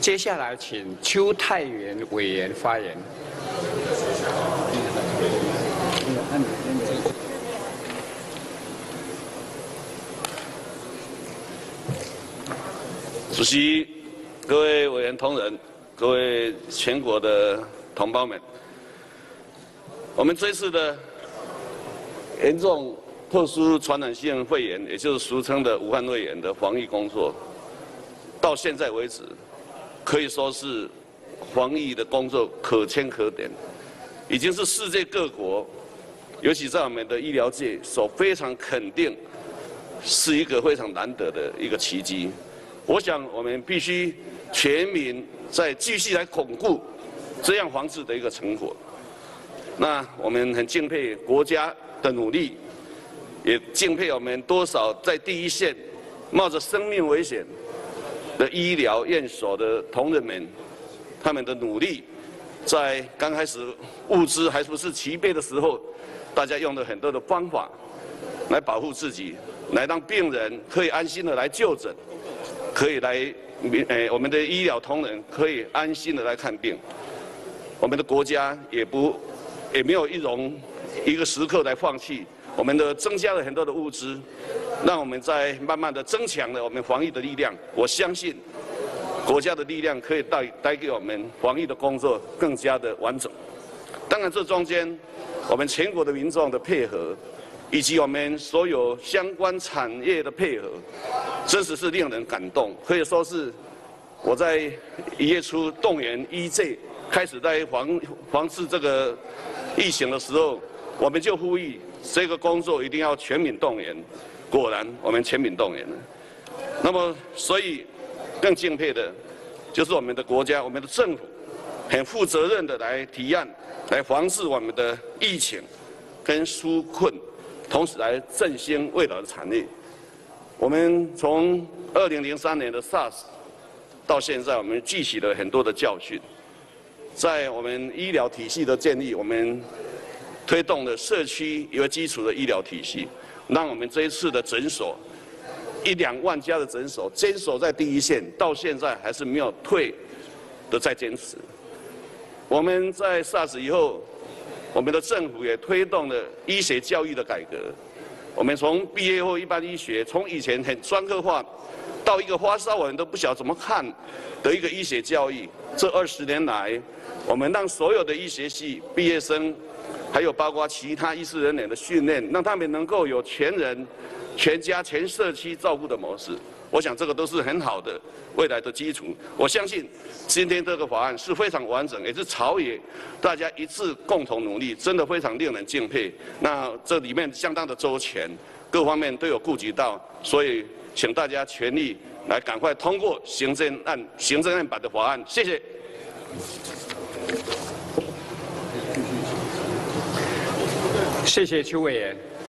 接下来请邱泰元委员发言。主席、各位委员同仁、各位全国的同胞们，我们这次的严重特殊传染性肺炎，也就是俗称的武汉肺炎的防疫工作，到现在为止，可以说是防疫的工作可圈可点，已经是世界各国，尤其在我们的医疗界所非常肯定，是一个非常难得的一个奇迹。我想，我们必须全民再继续来巩固这样防治的一个成果。那我们很敬佩国家的努力，也敬佩我们多少在第一线冒着生命危险的医疗院所的同仁们，他们的努力，在刚开始物资还不是齐备的时候，大家用了很多的方法来保护自己，来让病人可以安心的来就诊。可以来，诶，我们的医疗同仁可以安心的来看病。我们的国家也不，也没有一容一个时刻来放弃。我们的增加了很多的物资，让我们在慢慢的增强了我们防疫的力量。我相信，国家的力量可以带带给我们防疫的工作更加的完整。当然，这中间我们全国的民众的配合。以及我们所有相关产业的配合，真实是令人感动。可以说是我在一月初动员医界开始在防防治这个疫情的时候，我们就呼吁这个工作一定要全民动员。果然，我们全民动员了。那么，所以更敬佩的，就是我们的国家、我们的政府，很负责任的来提案，来防治我们的疫情跟纾困。同时来振兴未来的产业。我们从二零零三年的 SARS 到现在，我们汲取了很多的教训。在我们医疗体系的建立，我们推动了社区一个基础的医疗体系，让我们这一次的诊所一两万家的诊所坚守在第一线，到现在还是没有退的在坚持。我们在 SARS 以后。我们的政府也推动了医学教育的改革。我们从毕业后一般医学，从以前很专科化，到一个发烧我们都不晓得怎么看的一个医学教育。这二十年来，我们让所有的医学系毕业生，还有包括其他医师人员的训练，让他们能够有全人、全家、全社区照顾的模式。我想这个都是很好的未来的基础。我相信今天这个法案是非常完整，也是朝野大家一致共同努力，真的非常令人敬佩。那这里面相当的周全，各方面都有顾及到，所以请大家全力来赶快通过行政案、行政案版的法案。谢谢。谢谢邱委员。